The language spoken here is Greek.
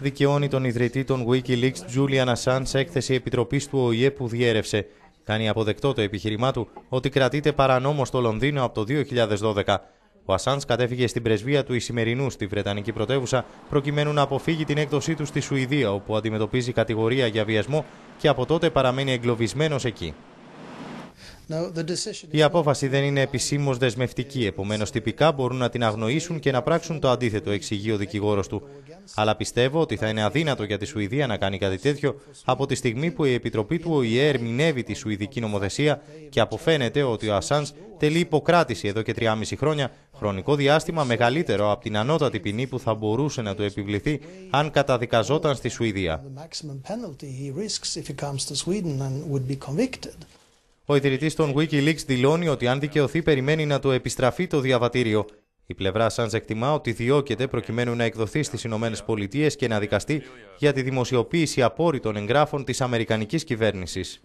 Δικαιώνει τον ιδρυτή των Wikileaks Julian Assange έκθεση επιτροπής του ΟΗΕ που διέρευσε. Κάνει αποδεκτό το επιχείρημά του ότι κρατείται παρανόμο στο Λονδίνο από το 2012. Ο Ασάντ κατέφυγε στην πρεσβεία του Ισημερινού στη Βρετανική πρωτεύουσα προκειμένου να αποφύγει την έκδοσή του στη Σουηδία, όπου αντιμετωπίζει κατηγορία για βιασμό και από τότε παραμένει εγκλωβισμένος εκεί. Η απόφαση δεν είναι επισήμως δεσμευτική, επομένως τυπικά μπορούν να την αγνοήσουν και να πράξουν το αντίθετο, εξηγεί ο δικηγόρος του. Αλλά πιστεύω ότι θα είναι αδύνατο για τη Σουηδία να κάνει κάτι τέτοιο από τη στιγμή που η Επιτροπή του ΟΗΕ ερμηνεύει τη Σουηδική νομοθεσία και αποφαίνεται ότι ο Ασάνς τελεί υποκράτηση εδώ και 3,5 χρόνια, χρονικό διάστημα μεγαλύτερο από την ανώτατη ποινή που θα μπορούσε να του επιβληθεί αν καταδικαζόταν στη Σουηδία. Ο ιδρυτής των Wikileaks δηλώνει ότι αν δικαιωθεί περιμένει να του επιστραφεί το διαβατήριο. Η πλευρά Σάντζ εκτιμά ότι διώκεται προκειμένου να εκδοθεί στις Ηνωμένες Πολιτείες και να δικαστεί για τη δημοσιοποίηση απόρριτων εγγράφων της Αμερικανικής κυβέρνησης.